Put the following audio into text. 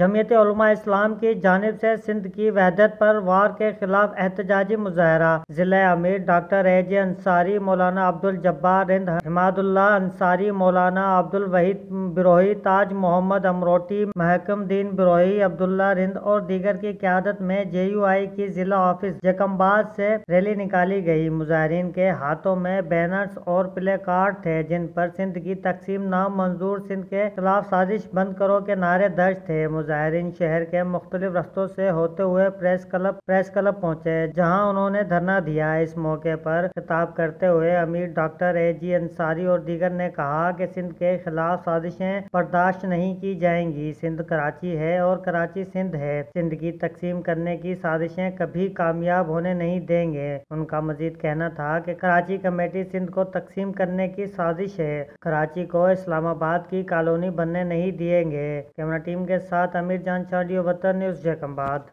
जमीयत इस्लाम की जानब से सिंध की वहदत पर वार के खिलाफ एहतजाजी मुजाहरा। जिला अमीर डॉक्टर ए जे अंसारी, मौलाना अब्दुल जब्बार रिंद हिमादुल्ला अंसारी, मौलाना अब्दुल वहीद बिरोही, ताज मोहम्मद अमरोटी, महकम दीन बिरोही अब्दुल्ला रिंद और दीगर की क्यादत में जे यू आई की जिला ऑफ़िस जकमबाद से रैली निकाली गई। मुजाहरीन के हाथों में बैनर्स और प्ले कार्ड थे, जिन पर सिंध की तकसीम नाम मंजूर सिंध के खिलाफ साजिश बंद करो के नारे दर्ज थे। मुजाहरीन शहर के मुख्तलिफ़ रस्तों से होते हुए प्रेस क्लब प्रेस क्लब पहुँचे, जहाँ उन्होंने धरना दिया। इस मौके पर खिताब करते हुए अमीर डॉक्टर ए जी अंसारी और दीगर ने कहा कि सिंध के खिलाफ साजिशें बर्दाश्त नहीं की जाएँगी। सिंध कराची है और कराची सिंध है। सिंध की तकसीम करने की साजिशें कभी कामयाब होने नहीं देंगे। उनका मजीद कहना था कि कराची कमेटी सिंध को तकसीम करने की साजिश है। कराची को इस्लामाबाद की कॉलोनी बनने नहीं दिएँगे। कैमरा टीम के साथ समीर जान शादी और वतन न्यूज़ जयकम्बाद